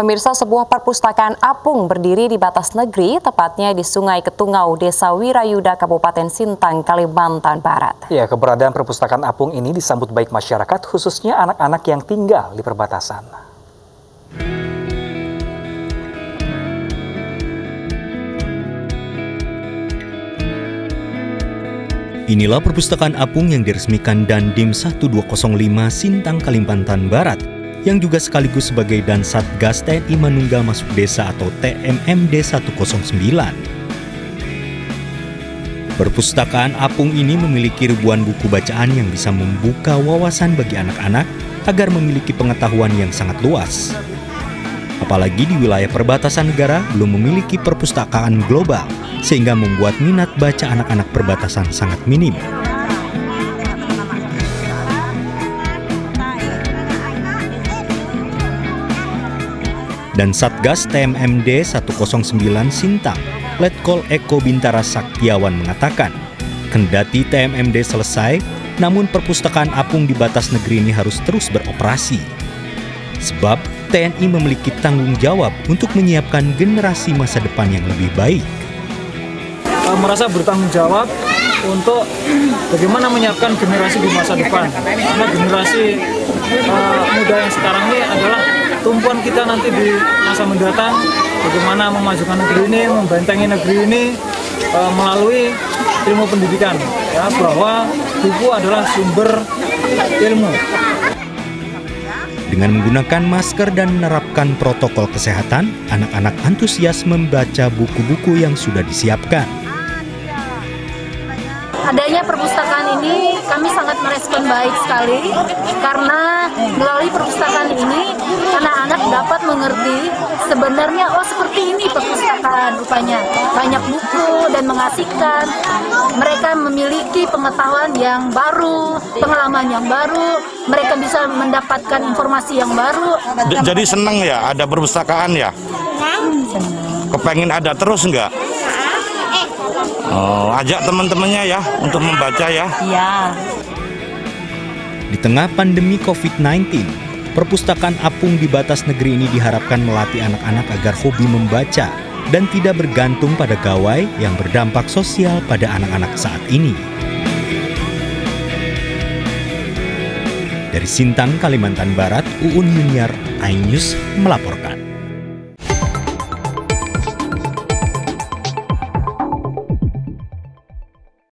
Pemirsa sebuah perpustakaan apung berdiri di batas negeri, tepatnya di Sungai Ketungau, Desa Wirayuda, Kabupaten Sintang, Kalimantan Barat. Ya, keberadaan perpustakaan apung ini disambut baik masyarakat, khususnya anak-anak yang tinggal di perbatasan. Inilah perpustakaan apung yang diresmikan Dandim 1205 Sintang Kalimantan Barat yang juga sekaligus sebagai dan Satgas TNI Manunggal Masuk Desa atau TMMD 109. Perpustakaan apung ini memiliki ribuan buku bacaan yang bisa membuka wawasan bagi anak-anak agar memiliki pengetahuan yang sangat luas. Apalagi di wilayah perbatasan negara belum memiliki perpustakaan global sehingga membuat minat baca anak-anak perbatasan sangat minim. Dan Satgas TMMD 109 Sintang, Letkol Eko Bintara Saktiawan mengatakan, kendati TMMD selesai, namun perpustakaan apung di batas negeri ini harus terus beroperasi. Sebab TNI memiliki tanggung jawab untuk menyiapkan generasi masa depan yang lebih baik. Merasa bertanggung jawab untuk bagaimana menyiapkan generasi di masa depan. Karena generasi uh, muda yang sekarang ini adalah tumpuan kita nanti di masa mendatang. Bagaimana memajukan negeri ini, membentengi negeri ini uh, melalui ilmu pendidikan. Ya, bahwa buku adalah sumber ilmu. Dengan menggunakan masker dan menerapkan protokol kesehatan, anak-anak antusias membaca buku-buku yang sudah disiapkan adanya perpustakaan ini kami sangat merespon baik sekali karena melalui perpustakaan ini anak-anak dapat mengerti sebenarnya oh seperti ini perpustakaan rupanya banyak buku dan mengasihkan. Mereka memiliki pengetahuan yang baru pengalaman yang baru. Mereka bisa mendapatkan informasi yang baru. Jadi senang ya? Ada perpustakaan ya? Kepengen ada terus enggak Oh, ajak teman-temannya ya untuk membaca ya. Iya. Di tengah pandemi COVID-19, perpustakaan apung di batas negeri ini diharapkan melatih anak-anak agar hobi membaca dan tidak bergantung pada gawai yang berdampak sosial pada anak-anak saat ini. Dari Sintang, Kalimantan Barat, Uun Yuniar, iNews melaporkan.